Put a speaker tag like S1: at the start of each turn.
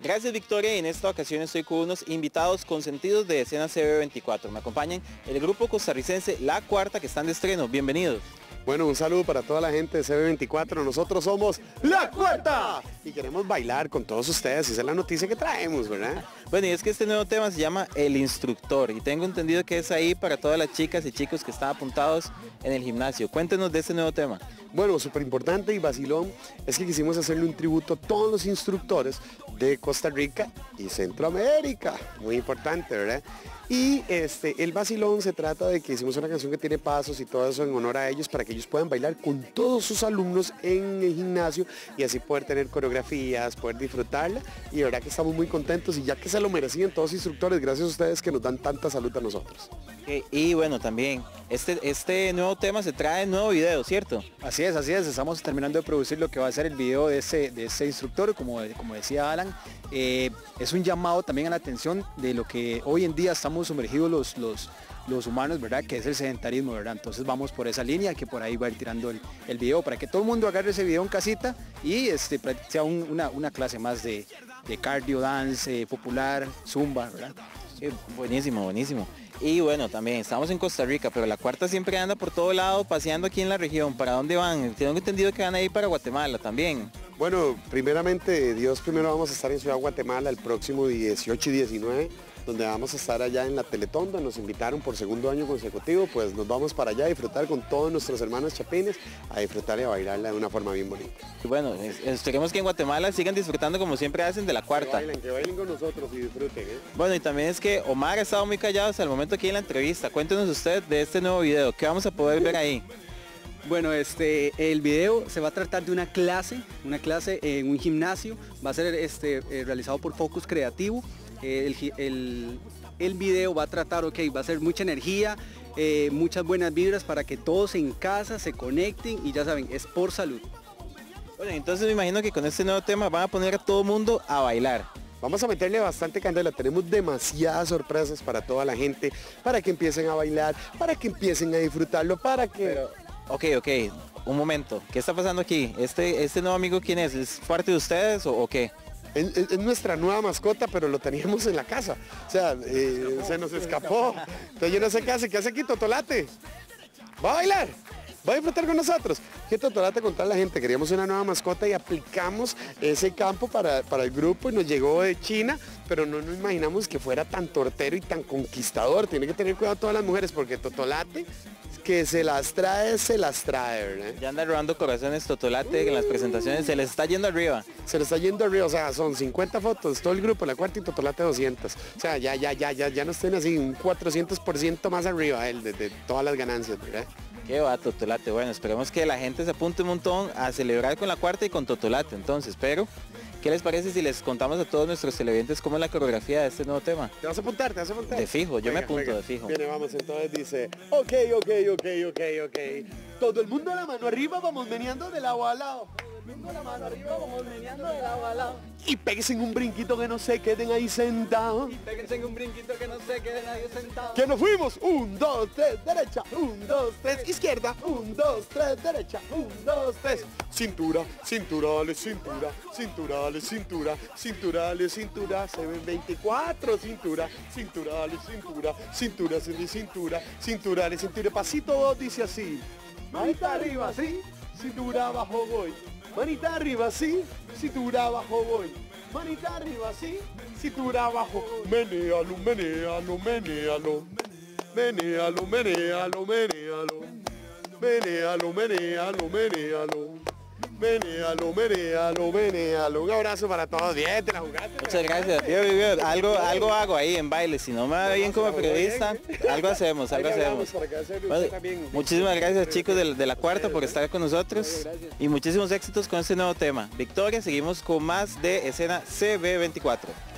S1: Gracias Victoria y en esta ocasión estoy con unos invitados consentidos de escena CB24. Me acompañan el grupo costarricense La Cuarta que están de estreno. Bienvenidos.
S2: Bueno, un saludo para toda la gente de CB24. Nosotros somos La Cuarta y queremos bailar con todos ustedes. Esa es la noticia que traemos, ¿verdad?
S1: Bueno, y es que este nuevo tema se llama El Instructor y tengo entendido que es ahí para todas las chicas y chicos que están apuntados en el gimnasio. Cuéntenos de este nuevo tema.
S2: Bueno, súper importante y vacilón es que quisimos hacerle un tributo a todos los instructores de Costa Rica y Centroamérica. Muy importante, ¿verdad? Y este, el vacilón se trata de que hicimos una canción que tiene pasos y todo eso en honor a ellos para que ellos puedan bailar con todos sus alumnos en el gimnasio y así poder tener coreografías, poder disfrutarla. Y de verdad que estamos muy contentos y ya que se lo merecían todos los instructores, gracias a ustedes que nos dan tanta salud a nosotros.
S1: Y, bueno, también, este, este nuevo tema se trae nuevo video, ¿cierto?
S3: Así es, así es. Estamos terminando de producir lo que va a ser el video de ese, de ese instructor, como, como decía Alan. Eh, es un llamado también a la atención de lo que hoy en día estamos sumergidos los, los, los humanos, ¿verdad? Que es el sedentarismo, ¿verdad? Entonces vamos por esa línea que por ahí va a ir tirando el, el video para que todo el mundo agarre ese video en casita y este, sea una, una, clase más de, de cardio, dance, eh, popular, zumba, ¿verdad?
S1: Buenísimo, buenísimo. Y bueno, también estamos en Costa Rica, pero la cuarta siempre anda por todo lado paseando aquí en la región. ¿Para dónde van? Tengo entendido que van a ir para Guatemala también.
S2: Bueno, primeramente, Dios primero vamos a estar en Ciudad Guatemala el próximo 18 y 19 donde vamos a estar allá en la Teletón, donde nos invitaron por segundo año consecutivo, pues nos vamos para allá a disfrutar con todos nuestros hermanos chapines, a disfrutar y a bailarla de una forma bien bonita.
S1: Bueno, esperemos que en Guatemala sigan disfrutando como siempre hacen de la cuarta.
S2: Que bailen, que bailen con nosotros y disfruten. ¿eh?
S1: Bueno, y también es que Omar ha estado muy callado hasta el momento aquí en la entrevista. Cuéntenos usted de este nuevo video, ¿qué vamos a poder ver ahí?
S3: Bueno, este, el video se va a tratar de una clase, una clase en un gimnasio, va a ser este, eh, realizado por Focus Creativo el, el, video va a tratar, ok, va a ser mucha energía, eh, muchas buenas vibras para que todos en casa se conecten y ya saben, es por salud.
S1: Bueno, entonces me imagino que con este nuevo tema van a poner a todo mundo a bailar.
S2: Vamos a meterle bastante candela, tenemos demasiadas sorpresas para toda la gente, para que empiecen a bailar, para que empiecen a disfrutarlo, para que...
S1: ok, ok, un momento, ¿qué está pasando aquí? ¿Este, este nuevo amigo quién es? ¿Es parte de ustedes o qué?
S2: Es, nuestra nueva mascota, pero lo teníamos en la casa. O sea, eh, se nos escapó. Entonces yo no sé qué hace. ¿Qué hace aquí, Totolate? ¿Va a bailar? ¿Va a disfrutar con nosotros? ¿Qué Totolate con toda la gente? Queríamos una nueva mascota y aplicamos ese campo para, para el grupo y nos llegó de China, pero no nos imaginamos que fuera tan tortero y tan conquistador. Tiene que tener cuidado todas las mujeres porque Totolate que se las trae, se las trae, ¿verdad?
S1: Ya anda robando corazones Totolate en las presentaciones, se les está yendo arriba.
S2: Se les está yendo arriba, o sea, son 50 fotos, todo el grupo, la cuarta y Totolate 200. O sea, ya, ya, ya, ya, ya nos tienen así un 400% más arriba él de, todas las ganancias, ¿verdad?
S1: Qué va Totolate, bueno, esperemos que la gente se apunte un montón a celebrar con la cuarta y con Totolate, entonces, pero ¿Qué les parece si les contamos a todos nuestros televidentes cómo es la coreografía de este nuevo tema?
S2: ¿Te vas a apuntar? ¿Te vas a apuntar?
S1: De fijo, yo me apunto de fijo.
S2: Viene, vamos, entonces dice, ok, ok, ok, ok, ok. Todo el mundo la mano arriba, vamos meneando de lado a lado la mano arriba, vamos meneando de lado a lado. Y péguense en un brinquito que no se queden ahí sentados.
S3: Y péguense en un brinquito que no se queden ahí sentados.
S2: Que nos fuimos. Un, dos, tres, derecha. Un, dos, tres, izquierda. Un, dos, tres, derecha. Un, dos, tres. Cintura, cinturales, cintura, cinturales, cintura, cinturales, cintura, se ven 24, cintura, cinturales, cintura, cintura, cintura, cinturales, cintura, pasito dice así. Manita arriba, sí, cintura abajo voy. Manita arriba, sí. Cintura abajo voy. Manita arriba, sí. Cintura abajo. Menealo, menealo, menealo. Menealo, menealo, menealo. Menealo, menealo, menealo. Menealo, menealo, menealo. Un abrazo para todos. Bien, te la jugaste.
S1: Muchas gracias. algo, algo hago ahí en baile. Si no me va bien como periodista, algo hacemos, algo hacemos. muchísimas gracias chicos de, de la cuarta por estar con nosotros. Y muchísimos éxitos con este nuevo tema. Victoria, seguimos con más de escena CB24.